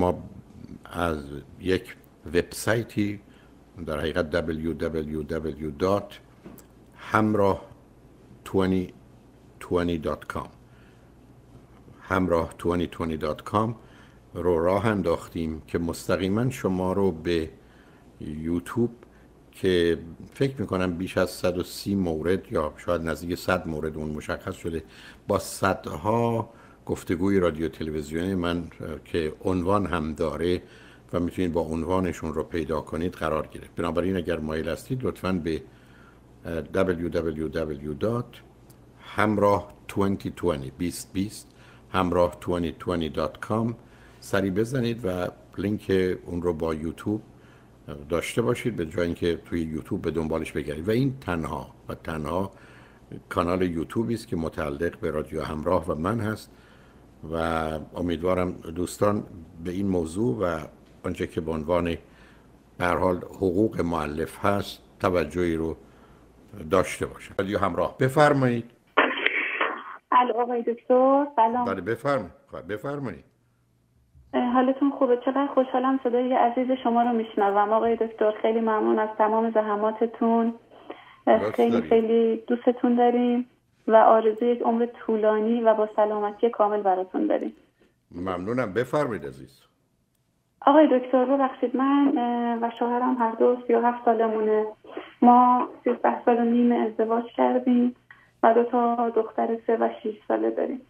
ما از یک وبسایتی در حقیقت www.hamrah2020.com همراه 2020.com رو راه انداختیم که مستقیما شما رو به یوتیوب که فکر می‌کنم بیش از 130 مورد یا شاید نزدیک 100 مورد اون مشخص شده با صدها گفتگوی رادیو تلویزیونی من که عنوان هم داره و می‌تونید با عنوانشون رو پیدا کنید قرار گرفت بنابراین اگر مایل هستید لطفا به www.hamrah 2020 همراه 2020.com سری بزنید و لینک اون رو با یوتیوب داشته باشید به جای اینکه توی یوتیوب به دنبالش بگردید. و این تنها و تنها کانال یوتیوبی است که متعلق به رادیو همراه و من هست. و امیدوارم دوستان به این موضوع و آنچه که به عنوان هر حال حقوق معلف هست توجهی رو داشته باشید رادیو همراه. بفرمایید. الو آقای دکتر سلام. بله بفرمایید. بفرمایید. حالتون خوبه؟ چقدر خوشحالم صدای عزیز شما رو میشنوم. آقای دکتر خیلی ممنون از تمام زحماتتون. خیلی خیلی دوستتون داریم. و آرزوی یک عمر طولانی و با سلامتی کامل براتون داریم. ممنونم. بفرمایید عزیز. آقای دکتر ببخشید من و شوهرم هر دو سی و هفت سالمونه. ما سیزده سال و نیم ازدواج کردیم و دو تا دختر سه و شیش ساله داریم.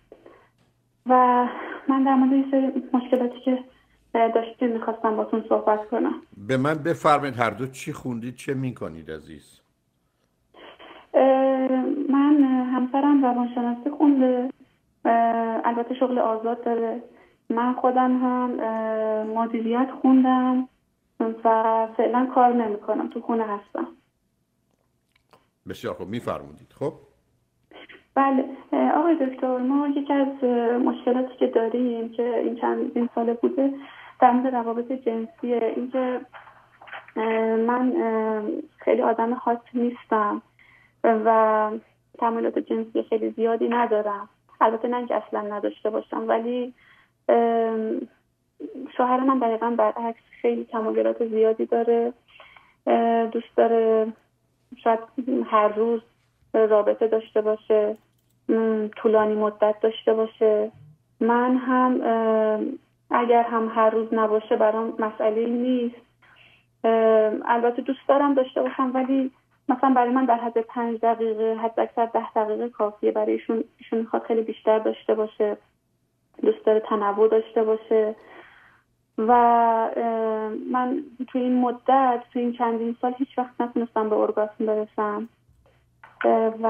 و من در مورد این مشکلاتی که داشتیم می‌خواستم باتون صحبت کنم. به من بفرمایید هر دو چی خوندید چه می‌کنید عزیز؟ همسرم روانشناسی خونده البته شغل آزاد داره. من خودم هم مدیریت خوندم و فعلا کار نمی‌کنم. تو خونه هستم. بسیار خوب. میفرمودید. خب؟ بله. آقای دکتر ما یکی از مشکلاتی که داریم که این چند این ساله بوده در مورد روابط جنسیه. اینکه من خیلی آدم خاص نیستم و تمایلات جنسی خیلی زیادی ندارم. البته نه که اصلا نداشته باشم ولی شوهر من دقیقا برعکس خیلی تمایلات زیادی داره. دوست داره شاید هر روز رابطه داشته باشه طولانی مدت داشته باشه. من هم اگر هم هر روز نباشه برام مسئله نیست. البته دوست دارم داشته باشم ولی مثلا برای من در حد پنج دقیقه حد اکثر ده دقیقه کافیه. برای ایشون ایشون می‌خواد خیلی بیشتر داشته باشه دوست داره تنوع داشته باشه. و من تو این مدت تو این چندین سال هیچ وقت نتونستم به ارگاسم برسم. و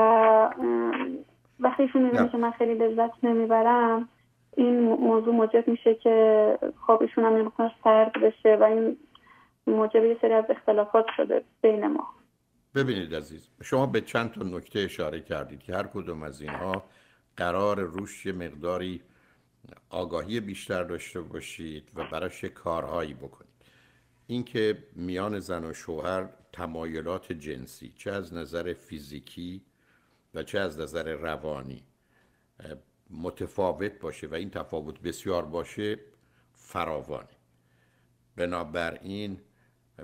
وقتی ایشون می‌بینه که من خیلی لذت نمی‌برم این موضوع موجب میشه که خوابشون هم نمی‌کنه سرد بشه و این موجب یه سری از اختلافات شده بین ما. ببینید عزیز شما به چند تا نکته اشاره کردید که هر کدوم از اینها قرار روش یه مقداری آگاهی بیشتر داشته باشید و براش کارهایی بکنید. اینکه میان زن و شوهر تمایلات جنسی چه از نظر فیزیکی و چه از نظر روانی متفاوت باشه و این تفاوت بسیار باشه فراوانه. بنابراین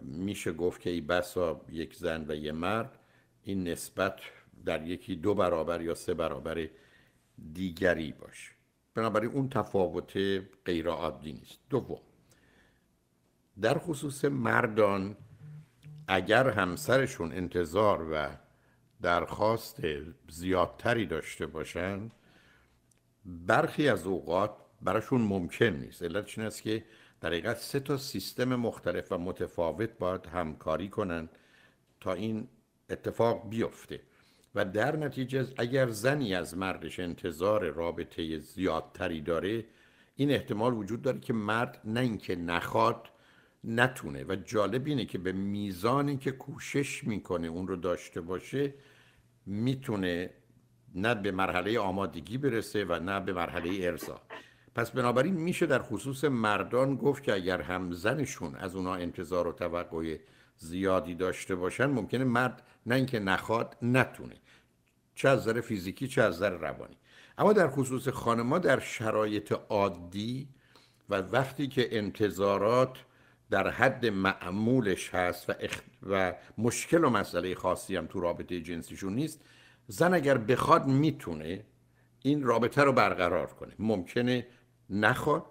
میشه گفت که ای بسا یک زن و یه مرد این نسبت در یکی دو برابر یا سه برابر دیگری باشه بنابراین اون تفاوت غیر عادی نیست. دوم در خصوص مردان اگر همسرشون انتظار و درخواست زیادتری داشته باشن برخی از اوقات براشون ممکن نیست. علتش این است که در حقیقت سه تا سیستم مختلف و متفاوت باید همکاری کنند تا این اتفاق بیفته. و در نتیجه اگر زنی از مردش انتظار رابطه زیادتری داره این احتمال وجود داره که مرد نه اینکه نخواد نتونه. و جالب اینه که به میزانی که کوشش می‌کنه اون رو داشته باشه می‌تونه نه به مرحله آمادگی برسه و نه به مرحله ارضا. پس بنابراین میشه در خصوص مردان گفت که اگر هم زنشون از اونا انتظار و توقع زیادی داشته باشن ممکنه مرد نه اینکه نخواد نتونه. چه از نظر فیزیکی چه از نظر روانی. اما در خصوص خانما در شرایط عادی و وقتی که انتظارات در حد معمولش هست و, و مشکل و مسئله خاصی هم تو رابطه جنسیشون نیست زن اگر بخواد می‌تونه این رابطه رو برقرار کنه. ممکنه نخواد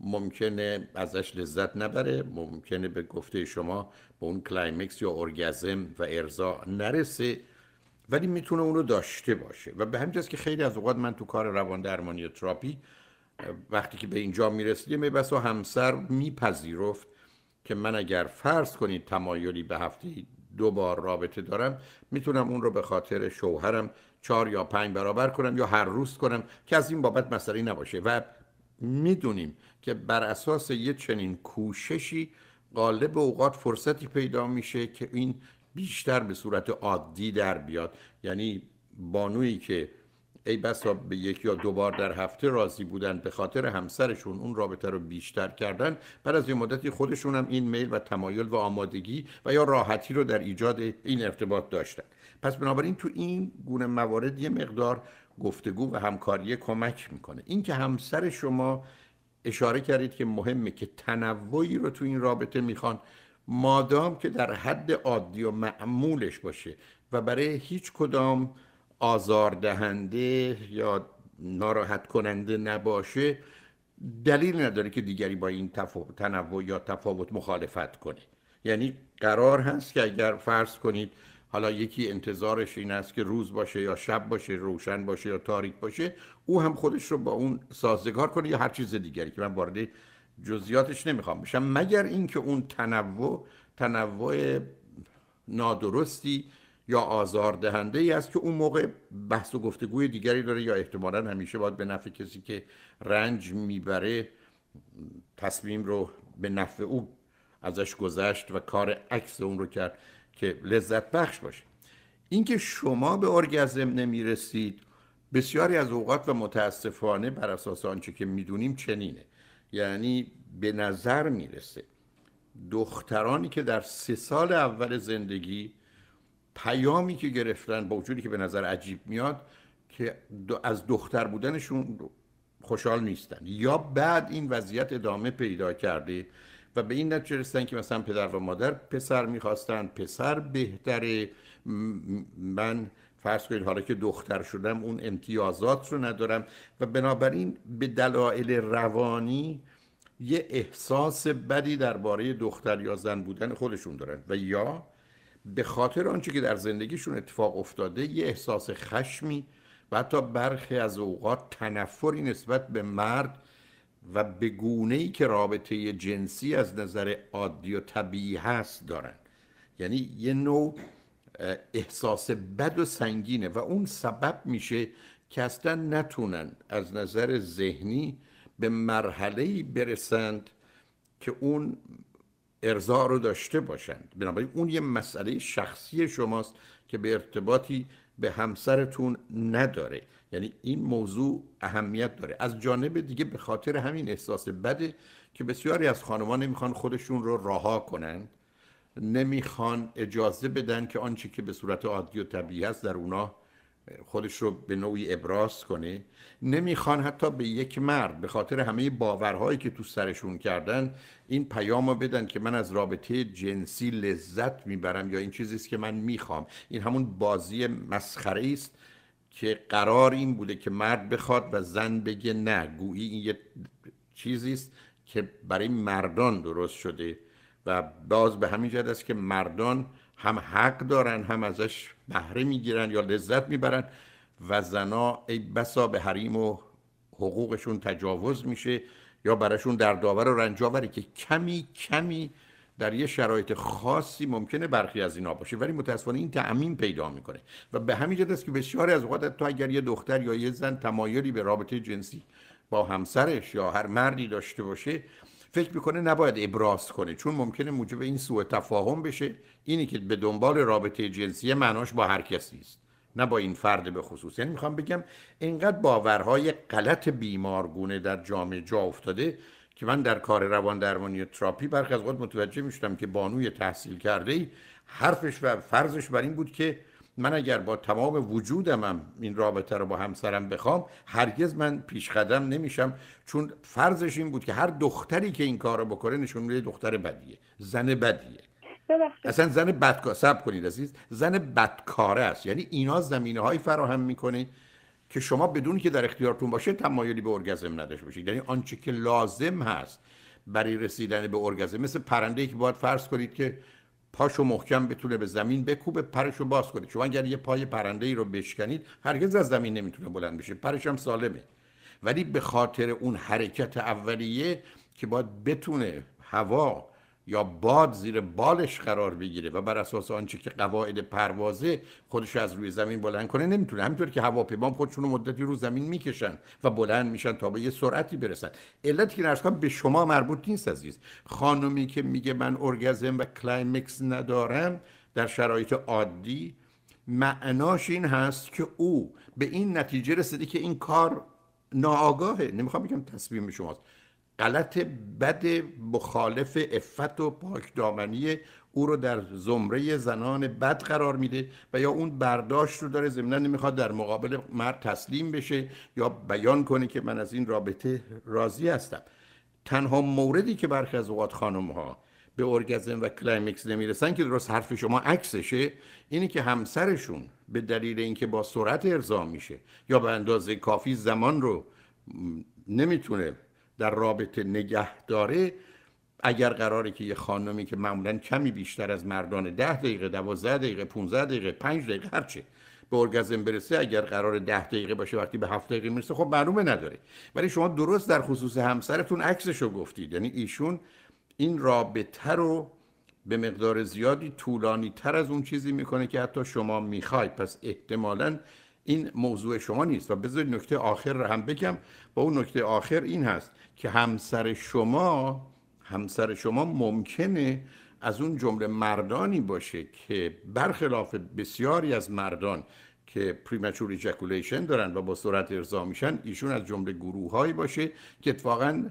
ممکنه ازش لذت نبره ممکنه به گفته شما به اون climax یا ارگزم و ارضا نرسه ولی می‌تونه اون رو داشته باشه. و به همین که خیلی از اوقات من تو کار روان درمانی تراپی وقتی که به اینجا می‌رسیدیم بس و همسر میپذیرفت که من اگر فرض کنید تمایلی به هفته دو بار رابطه دارم می‌تونم اون رو به خاطر شوهرم چهار یا پنج برابر کنم یا هر روز کنم که از این بابت مسئله نباشه. و می‌دونیم که بر اساس یه چنین کوششی غالب اوقات فرصتی پیدا میشه که این بیشتر به صورت عادی در بیاد. یعنی بانویی که ای بسا به یک یا دو بار در هفته راضی بودن به خاطر همسرشون اون رابطه رو بیشتر کردن بعد از یه مدتی خودشون هم این میل و تمایل و آمادگی و یا راحتی رو در ایجاد این ارتباط داشتن. پس بنابراین تو این گونه موارد یه مقدار گفتگو و همکاری کمک می‌کنه. این که همسر شما اشاره کردید که مهمه که تنوعی رو تو این رابطه می‌خوان مادام که در حد عادی و معمولش باشه و برای هیچ کدام آزاردهنده یا ناراحت کننده نباشه دلیل نداره که دیگری با این تنوع یا تفاوت مخالفت کنه. یعنی قرار هست که اگر فرض کنید حالا یکی انتظارش این است که روز باشه یا شب باشه روشن باشه یا تاریک باشه او هم خودش رو با اون سازگار کنه یا هر چیز دیگری که من وارد جزئیاتش نمی‌خوام بشم. مگر اینکه اون تنوع تنوع نادرستی یا آزاردهنده ای است که اون موقع بحث و گفتگوی دیگری داره یا احتمالا همیشه باید به نفع کسی که رنج می‌بره تصمیم رو به نفع او ازش گذشت و کار عکس اون رو کرد. که لذت بخش باشه. اینکه شما به ارگزم نمی‌رسید بسیاری از اوقات و متاسفانه بر اساس آنچه که می‌دونیم چنینه. یعنی به نظر می‌رسه دخترانی که در سه سال اول زندگی پیامی که گرفتن با وجودی که به نظر عجیب میاد که از دختر بودنشون خوشحال نیستن. یا بعد این وضعیت ادامه پیدا کرده و به این نتیجه رسیدن که مثلا پدر و مادر پسر می‌خواستن پسر بهتره. من فرض کنید حالا که دختر شدم اون امتیازات رو ندارم و بنابراین به دلایل روانی یه احساس بدی درباره دختر یا زن بودن خودشون دارن. و یا به خاطر آنچه که در زندگیشون اتفاق افتاده یه احساس خشمی و حتی برخی از اوقات تنفری نسبت به مرد و به گونه ای که رابطه جنسی از نظر عادی و طبیعی هست دارن. یعنی یه نوع احساس بد و سنگینه و اون سبب میشه که اصلا نتونن از نظر ذهنی به مرحله برسند که اون ارضا رو داشته باشند. بنابراین اون یه مسئله شخصی شماست که به ارتباطی به همسرتون نداره. یعنی این موضوع اهمیت داره. از جانب دیگه به خاطر همین احساس بده که بسیاری از خانمان نمی‌خوان خودشون رو رها کنند نمی‌خوان اجازه بدن که آنچه که به صورت عادی و طبیعی است در اونا خودش رو به نوعی ابراز کنه نمی‌خوان حتی به یک مرد به خاطر همه باورهایی که تو سرشون کردن این پیام رو بدن که من از رابطه جنسی لذت می‌برم یا این چیزی است که من می‌خوام. این همون بازی مسخره است که قرار این بوده که مرد بخواد و زن بگه نه. گویی این یه چیزی است که برای مردان درست شده و باز به همین جهت است که مردان هم حق دارن هم ازش بهره می‌گیرن یا لذت می‌برن و زنا ای بسا به حریم و حقوقشون تجاوز میشه یا براشون در داور و رنجاوری که کمی کمی در یه شرایط خاصی ممکنه برخی از اینا باشه. ولی متاسفانه این تعمین پیدا می‌کنه و به همین جهت است که بسیاری از اوقات تو اگر یه دختر یا یه زن تمایلی به رابطه جنسی با همسرش یا هر مردی داشته باشه فکر می‌کنه نباید ابراز کنه چون ممکنه موجب این سوء تفاهم بشه. اینی که به دنبال رابطه جنسی معناش با هر کسی است نه با این فرد به خصوص. یعنی می‌خوام بگم اینقدر باورهای غلط بیمارگونه در جامعه جا افتاده که من در کار روان درمانی تراپی برخی از متوجه می‌شدم که بانوی تحصیل کرده ای حرفش و فرضش بر این بود که من اگر با تمام وجودم هم این رابطه رو با همسرم بخوام هرگز من پیش قدم نمیشم. چون فرضش این بود که هر دختری که این کار رو بکنه نشون میده دختر بدیه زن بدیه. اصلا زن بدکار سب کنید عزیز زن بدکاره است. یعنی اینا زمینه های فراهم می‌کنه که شما بدون که در اختیارتون باشه تمایلی به ارگزم نداشته باشید. یعنی آنچه که لازم هست برای رسیدن به ارگزم مثل پرنده که باید فرض کنید که پاشو محکم بتونه به زمین بکوبه پرشو باز کنید شما اگر یه پای پرنده ای رو بشکنید هرگز از زمین نمی‌تونه بلند بشه. پرش هم سالمه. ولی به خاطر اون حرکت اولیه که باید بتونه هوا یا باد زیر بالش قرار بگیره و بر اساس آنچه که قواعد پروازه خودش از روی زمین بلند کنه نمی‌تونه. همینطور که هواپیما خودشون مدتی رو زمین می‌کشن و بلند میشن تا به یه سرعتی برسن. علتی که نرسکان به شما مربوط نیست عزیز. خانمی که میگه من ارگزم و climax ندارم در شرایط عادی معناش این هست که او به این نتیجه رسیده که این کار ناآگاهه. نمی‌خوام بگم تصمیم شماست. غلط بد مخالف افت و پاکدامنی او رو در زمره زنان بد قرار میده و یا اون برداشت رو داره ضمنا نمی‌خواد در مقابل مرد تسلیم بشه یا بیان کنه که من از این رابطه راضی هستم. تنها موردی که برخی از اوقات خانم ها به ارگزم و climax نمی‌رسن که درست حرف شما عکسشه اینه که همسرشون به دلیل اینکه با سرعت ارضا میشه یا به اندازه کافی زمان رو نمی‌تونه در رابطه نگه داره اگر قراره که یه خانمی که معمولا کمی بیشتر از مردان ده دقیقه دوازده دقیقه 15 دقیقه پنج دقیقه هرچه به ارگزم برسه اگر قرار ده دقیقه باشه وقتی به هفت دقیقه می‌رسه خب معلومه نداره. ولی شما درست در خصوص همسرتون عکسش رو گفتید. یعنی ایشون این رابطه رو به مقدار زیادی طولانی تر از اون چیزی می‌کنه که حتی شما می‌خواید. پس احتمالا این موضوع شما نیست و بذارید نکته آخر رو هم بگم. با اون نکته آخر این هست که همسر شما همسر شما ممکنه از اون جمله مردانی باشه که برخلاف بسیاری از مردان که premature ejaculation دارن و با سرعت ارضا میشن ایشون از جمله گروه هایی باشه که اتفاقا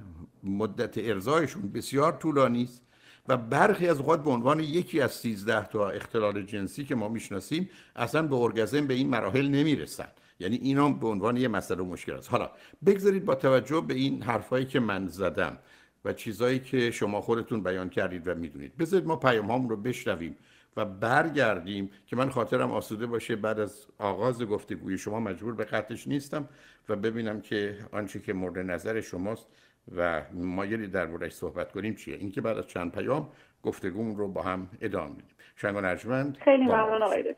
مدت ارضایشون بسیار طولانی است. و برخی از اوقات به عنوان یکی از 13 تا اختلال جنسی که ما می‌شناسیم اصلا به ارگزم به این مراحل نمی‌رسن. یعنی اینا به عنوان یه مسئله مشکل است. حالا بگذارید با توجه به این حرفایی که من زدم و چیزایی که شما خودتون بیان کردید و می‌دونید. بذارید ما پیام رو بشنویم و برگردیم که من خاطرم آسوده باشه بعد از آغاز گفتگوی شما مجبور به قطعش نیستم و ببینم که آنچه که مورد نظر شماست و مایلی در موردش صحبت کنیم چیه؟ اینکه بعد از چند پیام گفتگومون رو با هم ادامه میدیم شنگ نرجمند خیلی ممنون آقای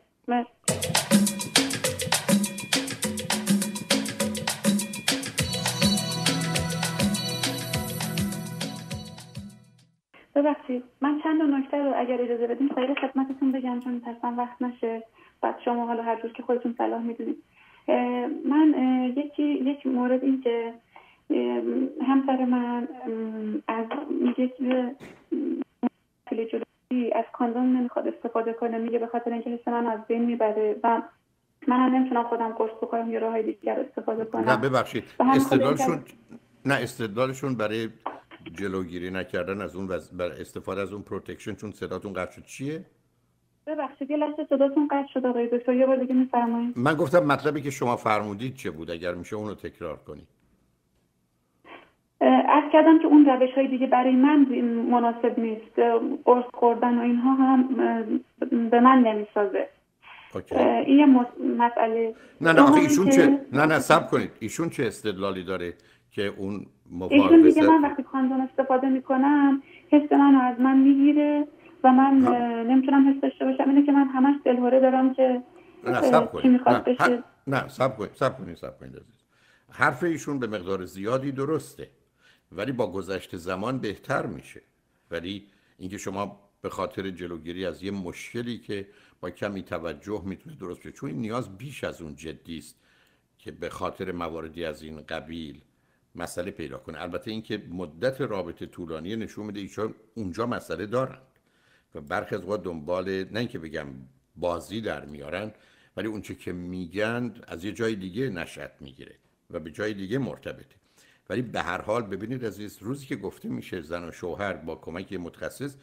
ببخشید من چند نکته رو اگر اجازه بدیم سریع خدمتتون بگم چون تصمیم وقت نشه. بعد شما حالا هر جور که خودتون صلاح می‌دونید. من یکی یک مورد این که همسر من از میگه که از کاندوم نمی‌خواد استفاده کنه میگه به خاطر اینکه حس من از بین می‌بره و من هم نمی‌تونم خودم قرص بکنم یا راه دیگر استفاده کنم. نه ببخشید. استدلالشون نه استدلالشون برای جلوگیری نکردن از اون وز... بر استفاده از اون protection چون صداتون قطع شد. چیه؟ ببخشید یه لحظه صداتون قطع شد آقای دکتر یه بار دیگه میفرمایید. من گفتم مطلبی که شما فرمودید چه بود؟ اگر میشه اونو تکرار کنید. از کردم که اون روش های دیگه برای من مناسب نیست. قرص خوردن و اینها هم به من نمی‌سازه. این یه مسئله. نه نه ایشون چه نه نه سب کنید. ایشون چه استدلالی داره که اون مفاوضه ایشون میگه من وقتی کاندوم استفاده می‌کنم حس من از من می‌گیره و من نمی‌تونم حس داشته باشم. اینه که من همش دلهوره دارم که نه سب کنید. نه, نه سب کنید سب کنید سب کنید حرف ایشون به مقدار زیادی درسته. ولی با گذشت زمان بهتر میشه. ولی اینکه شما به خاطر جلوگیری از یه مشکلی که با کمی توجه می‌تونه درست بشه چون این نیاز بیش از اون جدی است که به خاطر مواردی از این قبیل مسئله پیدا کنه. البته اینکه مدت رابطه طولانی نشون میده ایشان اونجا مسئله دارن و برخی از دنبال نه اینکه بگم بازی در میارن ولی اونچه که میگن از یه جای دیگه نشأت می‌گیره و به جای دیگه مرتبطه. ولی به هر حال ببینید عزیز روزی که گفته میشه زن و شوهر با کمک متخصص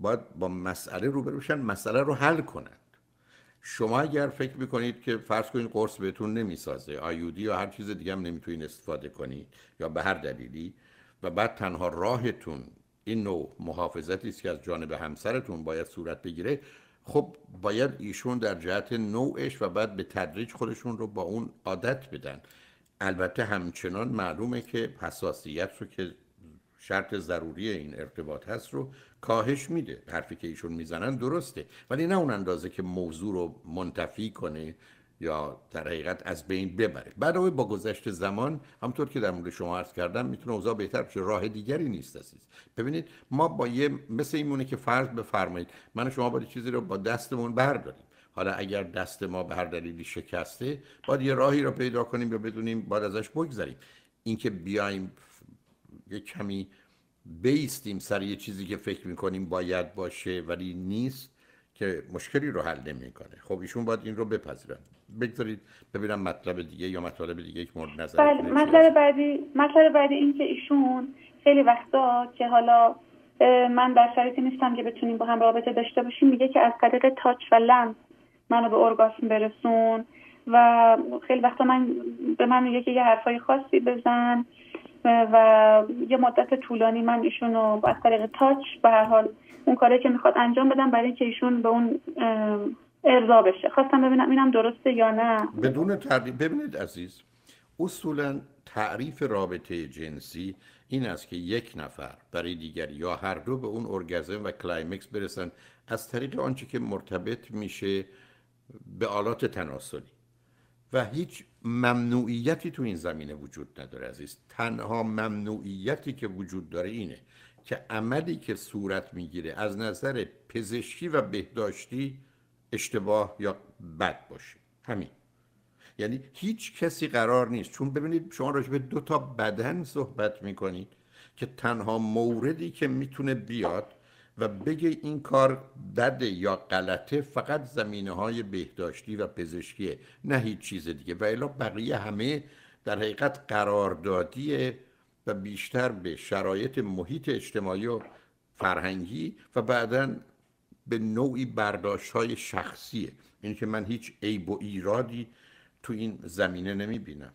باید با مسئله روبرو بشن مسئله رو حل کنند. شما اگر فکر می‌کنید که فرض کنید قرص بهتون نمی‌سازه آیودی یا هر چیز دیگه هم نمی‌تونید استفاده کنید یا به هر دلیلی و بعد تنها راهتون این نوع محافظتی است که از جانب همسرتون باید صورت بگیره خب باید ایشون در جهت نوعش و بعد به تدریج خودشون رو با اون عادت بدن. البته همچنان معلومه که حساسیت رو که شرط ضروری این ارتباط هست رو کاهش میده. حرفی که ایشون می‌زنن درسته. ولی نه اون اندازه که موضوع رو منتفی کنه یا در حقیقت از بین ببره. بعد با گذشت زمان همطور که در مورد شما عرض کردم می‌تونه اوضاع بهتر بشه. راه دیگری نیست عزیز. ببینید ما با یه مثل اینمونه که فرض بفرمایید. من و شما باید چیزی رو با دستمون برداریم. حالا اگر دست ما به هر دلیلی شکسته باید یه راهی رو پیدا کنیم یا بدونیم باید ازش بگذریم. اینکه بیایم یه کمی بیستیم سر یه چیزی که فکر می‌کنیم باید باشه ولی نیست که مشکلی رو حل نمی‌کنه. خب ایشون باید این رو بپذیرن. بگذارید ببینم مطلب دیگه یا مطلب دیگه یک مورد نظر بله مطلب بعدی مطلب بعدی این که ایشون خیلی وقتا که حالا من در شرایطی نیستم که بتونیم با هم رابطه داشته باشیم میگه که از طریق تاچ و لمس منو به ارگاسم برسون و خیلی وقتا من به من میگه که یه حرفای خاصی بزن و یه مدت طولانی من ایشونو از طریق تاچ به هر حال اون کاری که می‌خواد انجام بدم برای اینکه ایشون به اون ارضا بشه. خواستم ببینم اینم درسته یا نه. بدون تردید ببینید عزیز اصولا تعریف رابطه جنسی این است که یک نفر برای دیگری یا هر دو به اون ارگزم و climax برسن از طریق آنچه که مرتبط میشه به آلات تناسلی. و هیچ ممنوعیتی تو این زمینه وجود نداره عزیز. تنها ممنوعیتی که وجود داره اینه که عملی که صورت می‌گیره از نظر پزشکی و بهداشتی اشتباه یا بد باشه. همین. یعنی هیچ کسی قرار نیست. چون ببینید شما راجع به دو تا بدن صحبت می‌کنید که تنها موردی که می‌تونه بیاد و بگه این کار بده یا غلطه فقط زمینه های بهداشتی و پزشکیه نه هیچ چیز دیگه. و الا بقیه همه در حقیقت قراردادیه و بیشتر به شرایط محیط اجتماعی و فرهنگی و بعدا به نوعی برداشت های شخصیه. این که من هیچ عیب و ایرادی تو این زمینه نمی بینم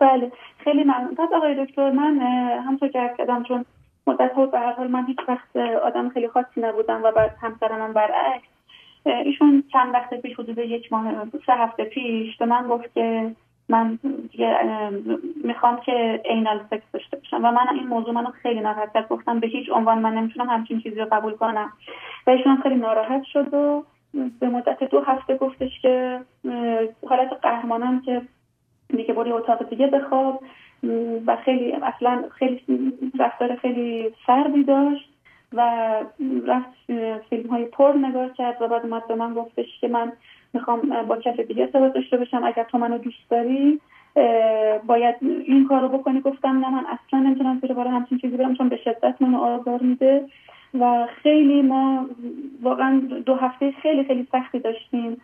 بله خیلی ممنون. پس آقای دکتر من همطور که کردم چون مدت بود به هر حال من هیچ وقت آدم خیلی خاصی نبودم و بعد همسرم برعکس. ایشون چند وقت پیش حدود یک ماه سه هفته پیش به من گفت که من دیگه می‌خوام که اینال سکس داشته باشم و من این موضوع منو خیلی ناراحت کرد. گفتم به هیچ عنوان من نمی‌تونم همچین چیزی رو قبول کنم. و ایشون خیلی ناراحت شد و به مدت دو هفته گفتش که حالت قهرمانان که دیگه بری اتاق دیگه بخواب. و خیلی اصلا خیلی رفتار خیلی سردی داشت و رفت فیلم های پر نگاه کرد و بعد اومد به من گفتش که من می‌خوام با کس دیگه ارتباط داشته باشم اگر تو منو دوست داری باید این کارو بکنی. گفتم نه من اصلا نمی‌تونم زیر بار همچین چیزی برم چون به شدت منو آزار میده. و خیلی ما واقعا دو هفته خیلی خیلی سختی داشتیم.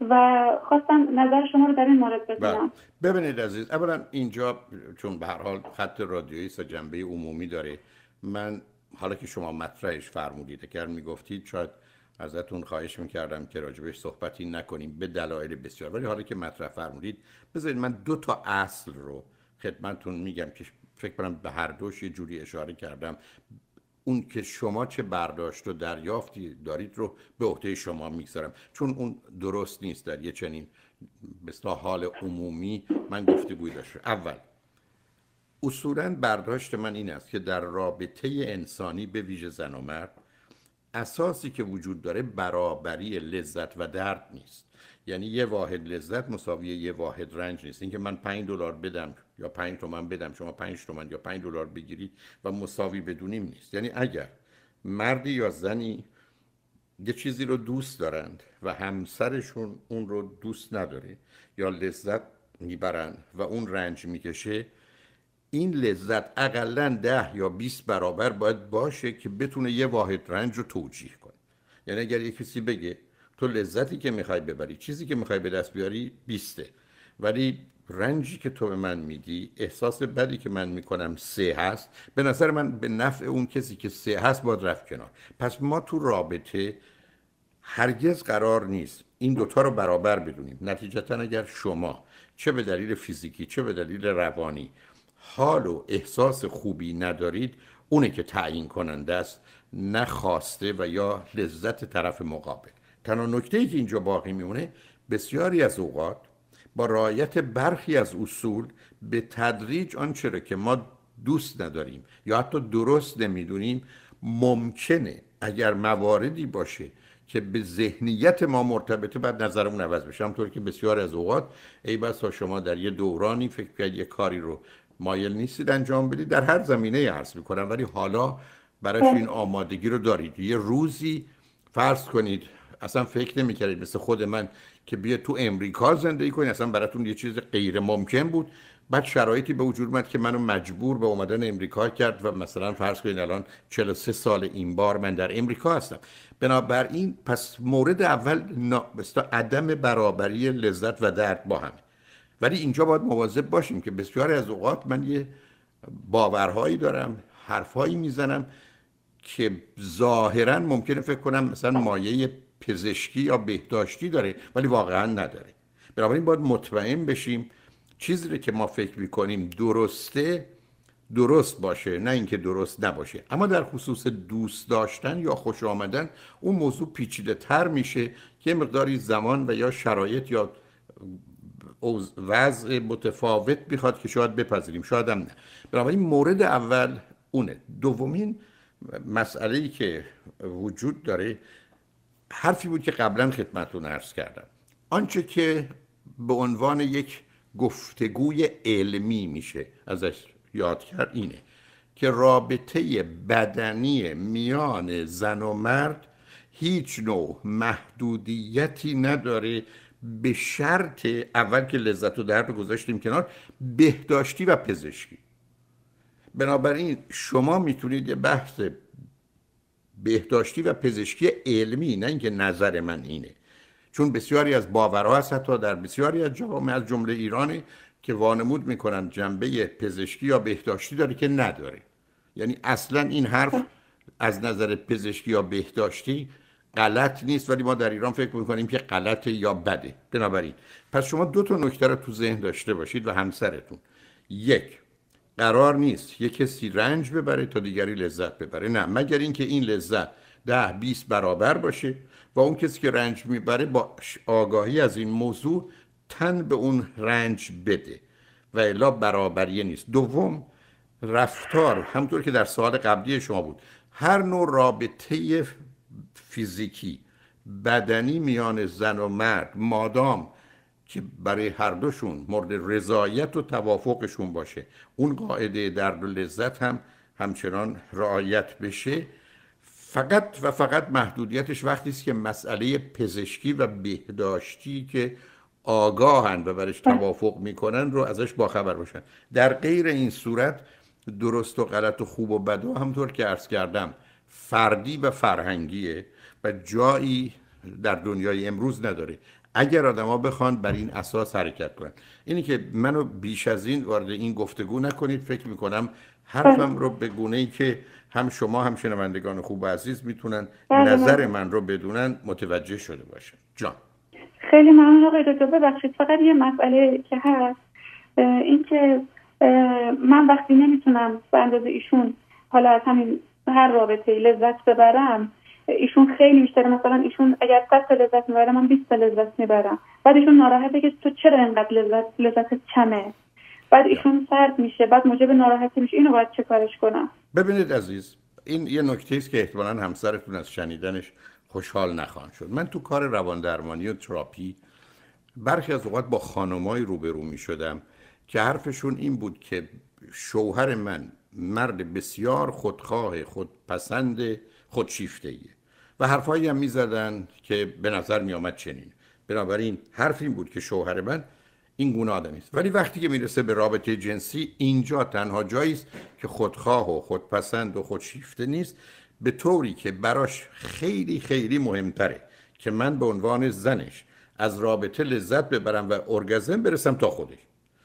و خواستم نظر شما رو در این مورد بدونم. بله. ببینید عزیز اولا اینجا چون به هر حال خط رادیویی و جنبه عمومی داره من حالا که شما مطرحش فرمودید اگر می‌گفتید شاید ازتون خواهش می‌کردم که راجبش صحبتی نکنیم به دلایل بسیار. ولی حالا که مطرح فرمودید بذارید من دو تا اصل رو خدمتون میگم که فکر کنم به هر دوش یه جوری اشاره کردم. اون که شما چه برداشت و دریافتی دارید رو به عهده شما می‌گذارم. چون اون درست نیست در یه چنین مثل حال عمومی من گفتگوی داشته اول اصولا برداشت من این است که در رابطه انسانی به ویژه زن و مرد اساسی که وجود داره برابری لذت و درد نیست. یعنی یه واحد لذت مساوی یه واحد رنج نیست. اینکه من 5 دلار بدم یا 5 تومن بدم شما 5 تومن یا 5 دلار بگیرید و مساوی بدونیم نیست. یعنی اگر مردی یا زنی یه چیزی رو دوست دارند و همسرشون اون رو دوست نداره یا لذت می‌برند و اون رنج می‌کشه این لذت اقلا ده یا 20 برابر باید باشه که بتونه یه واحد رنج رو توجیه کنه. یعنی اگر یه کسی بگه تو لذتی که می‌خوای ببری چیزی که می‌خوای به دست بیاری بیسته. ولی رنجی که تو به من میدی احساس بدی که من می‌کنم سه هست به نظر من به نفع اون کسی که سه هست باید رفت کنار. پس ما تو رابطه هرگز قرار نیست این دوتا رو برابر بدونیم. نتیجتا اگر شما چه به دلیل فیزیکی چه به دلیل روانی حال و احساس خوبی ندارید اونه که تعیین کننده است نه خواسته و یا لذت طرف مقابل. تنها نکته ای که اینجا باقی میمونه بسیاری از اوقات با رعایت برخی از اصول به تدریج آنچه را که ما دوست نداریم یا حتی درست نمی‌دونیم ممکنه اگر مواردی باشه که به ذهنیت ما مرتبطه بعد نظرمون عوض بشه. همطور که بسیار از اوقات ای بسا شما در یه دورانی فکر کنید یه کاری رو مایل نیستید انجام بدید در هر زمینه عرض می‌کنم. ولی حالا براش این آمادگی رو دارید. یه روزی فرض کنید اصلا فکر نمی‌کردید مثل خود من که بیا تو امریکا زندگی کنید اصلا براتون یه چیز غیر ممکن بود. بعد شرایطی به وجود اومد که منو مجبور به اومدن امریکا کرد و مثلا فرض کنید الان 43 سال این بار من در امریکا هستم. بنابراین پس مورد اول عدم برابری لذت و درد با هم ولی اینجا باید مواظب باشیم که بسیاری از اوقات من یه باورهایی دارم حرفهایی می‌زنم که ظاهرا ممکنه فکر کنم مثلا مایه پزشکی یا بهداشتی داره ولی واقعا نداره. بنابراین باید مطمئن بشیم چیزی که ما فکر می‌کنیم درسته درست باشه نه اینکه درست نباشه. اما در خصوص دوست داشتن یا خوش آمدن اون موضوع پیچیده تر میشه که مقداری زمان و یا شرایط یا وضع متفاوت می‌خواد که شاید بپذیریم. شاید هم نه. بنابراین مورد اول اونه. دومین مسئله که وجود داره حرفی بود که قبلا خدمتتون عرض کردم. آنچه که به عنوان یک گفتگوی علمی میشه ازش یاد کرد اینه که رابطه بدنی میان زن و مرد هیچ نوع محدودیتی نداره به شرط اول که لذت و درد گذاشتیم کنار بهداشتی و پزشکی. بنابراین شما می‌تونید یه بحث بهداشتی و پزشکی علمی نه اینکه نظر من اینه. چون بسیاری از باورها هست حتی در بسیاری از جوامع از جمله ایرانی که وانمود می‌کنن جنبه پزشکی یا بهداشتی داره که نداره. یعنی اصلا این حرف از نظر پزشکی یا بهداشتی غلط نیست ولی ما در ایران فکر می‌کنیم که غلط یا بده. بنابراین پس شما دو تا نکته رو تو ذهن داشته باشید و همسرتون. یک قرار نیست یک کسی رنج ببره تا دیگری لذت ببره. نه مگر اینکه این لذت ده 20 برابر باشه و اون کسی که رنج می‌بره با آگاهی از این موضوع تن به اون رنج بده و الا برابریه نیست. دوم رفتار. همطور که در سوال قبلی شما بود هر نوع رابطه فیزیکی بدنی میان زن و مرد مادام که برای هر دوشون مورد رضایت و توافقشون باشه. اون قاعده درد و لذت هم همچنان رعایت بشه. فقط و فقط محدودیتش وقتی است که مسئله پزشکی و بهداشتی که آگاهند و برش توافق می‌کنن رو ازش باخبر باشن. در غیر این صورت درست و غلط و خوب و بد و همطور که عرض کردم فردی و فرهنگیه و جایی در دنیای امروز نداره. اگر آدما بخوان بر این اساس حرکت کنن. اینی که منو بیش از این وارد این گفتگو نکنید. فکر می‌کنم حرفم رو به گونه ای که هم شما هم شنوندگان خوب و عزیز می‌تونن بله، نظر بله. من رو بدونن متوجه شده باشن. جان. خیلی ممنون آقای دکتر. ببخشید فقط یه مسئله که هست. اینکه من وقتی نمی‌تونم به اندازه ایشون حالا از همین هر رابطه لذت ببرم ایشون خیلی بیشتر مثلا ایشون اگر 100 لذت می‌بره من 20 لذت می‌برم. بعد ایشون ناراحته که تو چرا اینقدر لذت لذت کمه؟ بعد ایشون سرد میشه بعد موجب ناراحتی میشه. اینو باید چه کارش کنم؟ ببینید عزیز این یه نکته است که احتمالا همسرتون از شنیدنش خوشحال نخواهند شد. من تو کار روان درمانی و تراپی برخی از اوقات با خانمایی روبرو می شدم که حرفشون این بود که شوهر من مرد بسیار خودخواه خودپسند خودشیفته ایه و حرفایی هم می زدن که به نظر می آمد چنین. بنابراین حرف این بود که شوهر من این گونه آدمی است ولی وقتی که می‌رسه به رابطه جنسی اینجا تنها جایی است که خودخواه و خودپسند و خودشیفته نیست به طوری که براش خیلی خیلی مهمتره که من به عنوان زنش از رابطه لذت ببرم و ارگزم برسم تا خودش.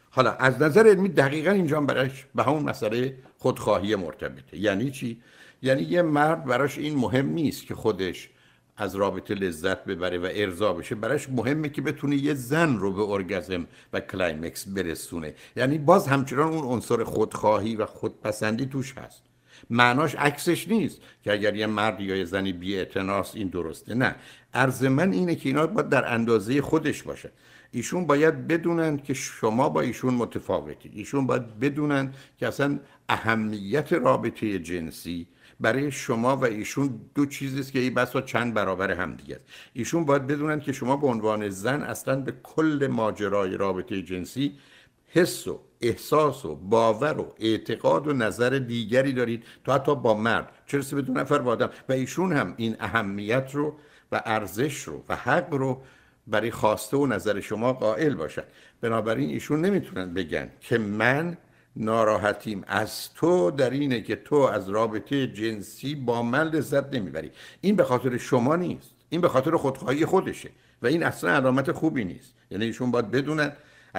حالا از نظر علمی دقیقا اینجا براش به همون مسئله خودخواهی مرتبطه. یعنی چی؟ یعنی یه مرد براش این مهم نیست که خودش از رابطه لذت ببره و ارضا بشه. براش مهمه که بتونه یه زن رو به ارگزم و climax برسونه. یعنی باز همچنان اون عنصر خودخواهی و خودپسندی توش هست. معناش عکسش نیست که اگر یه مرد یا یه زنی بی این درسته. نه. عرض من اینه که اینا باید در اندازه خودش باشه. ایشون باید بدونن که شما با ایشون متفاوتید. ایشون باید بدونن که اصلا اهمیت رابطه جنسی برای شما و ایشون دو چیزی است که این بسا چند برابر هم دیگه است. ایشون باید بدونن که شما به عنوان زن اصلا به کل ماجرای رابطه جنسی حس و احساس و باور و اعتقاد و نظر دیگری دارید تا حتی با مرد. چه به دو نفر با آدم؟ و ایشون هم این اهمیت رو و ارزش رو و حق رو برای خواسته و نظر شما قائل باشن. بنابراین ایشون نمی‌تونن بگن که من ناراحتیم. از تو در اینه که تو از رابطه جنسی با من لذت نمی‌بری. این به خاطر شما نیست. این به خاطر خودخواهی خودشه. و این اصلا علامت خوبی نیست. یعنی ایشون باید بدونن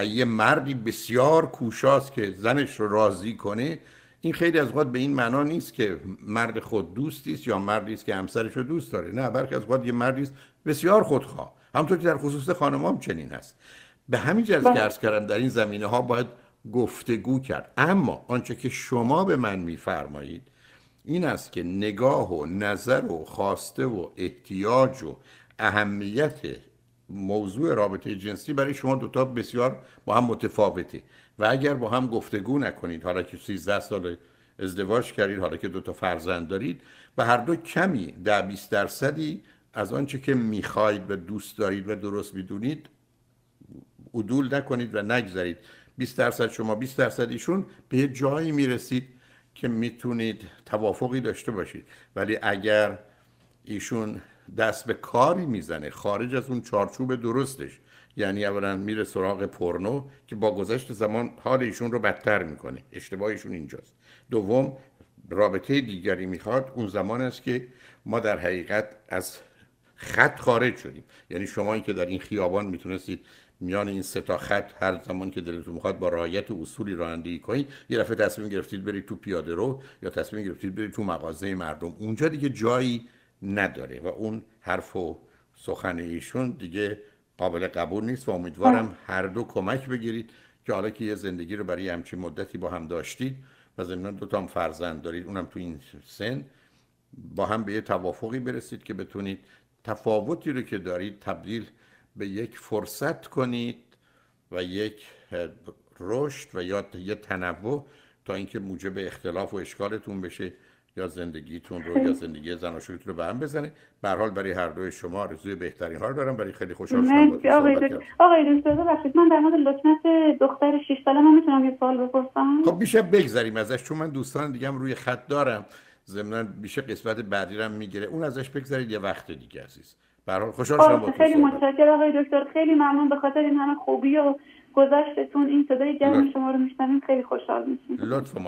یه مردی بسیار کوشاست که زنش رو راضی کنه این خیلی از وقت به این معنا نیست که مرد خود دوستی است یا مردی است که همسرش رو دوست داره. نه بلکه از وقت یه مردی است بسیار خودخواه. همونطور که در خصوص خانم هم چنین هست. به همین جهت که ارز کردم در این زمینه ها باید گفتگو کرد. اما آنچه که شما به من میفرمایید این است که نگاه و نظر و خواسته و احتیاج و اهمیت موضوع رابطه جنسی برای شما دوتا بسیار با هم متفاوته. و اگر با هم گفتگو نکنید حالا که 13 سال ازدواج کردید حالا که دوتا فرزند دارید و هر دو کمی ده 20 درصدی از آنچه که می‌خواهید و دوست دارید و درست می‌دونید عدول نکنید و نگذارید 20 درصد شما 20 درصد ایشون به جایی می‌رسید که می‌تونید توافقی داشته باشید. ولی اگر ایشون دست به کاری می‌زنه خارج از اون چارچوب درستش یعنی اولا میره سراغ پرنو که با گذشت زمان حال ایشون رو بدتر می‌کنه. اشتباهشون اینجاست. دوم رابطه دیگری می‌خواد اون زمان است که ما در حقیقت از خط خارج شدیم. یعنی شما این که در این خیابان می‌تونستید میان این سه تا خط هر زمان که دلتون می‌خواد با رعایت اصولی رانندگی کنید. یه دفعه تصمیم گرفتید برید تو پیاده رو یا تصمیم گرفتید برید تو مغازه مردم. اونجا دیگه جایی نداره و اون حرف و سخن ایشون دیگه قابل قبول نیست و امیدوارم هر دو کمک بگیرید که حالا که یه زندگی رو برای همچین مدتی با هم داشتید و ضمن دو تا هم فرزند دارید اونم تو این سن با هم به یه توافقی برسید که بتونید تفاوتی رو که دارید تبدیل به یک فرصت کنید و یک رشد و یا یه تنوع تا اینکه موجب اختلاف و اشکالتون بشه یا زندگیتون رو یا زندگی زناشویتون رو به هم بزنه. به حال برای هر دوی شما آرزوی بهترین حال دارم. برای خیلی خوشحال شدم آقای آقای دکتر ببخشید. من در مورد لطمت دختر 6 ساله من می‌تونم یه سوال بپرسم؟ خب میشه بگذریم ازش چون من دوستان دیگه هم روی خط دارم. ضمن میشه قسمت بعدی رو می‌گیره. اون ازش بگذارید یه وقت دیگه عزیز. به خوشحال شدم خیلی متشکرم آقای دکتر. خیلی ممنون. به خاطر این همه خوبی و گذشتتون این صدای گرم شما رو میشنویم. خیلی خوشحال میشیم. لطف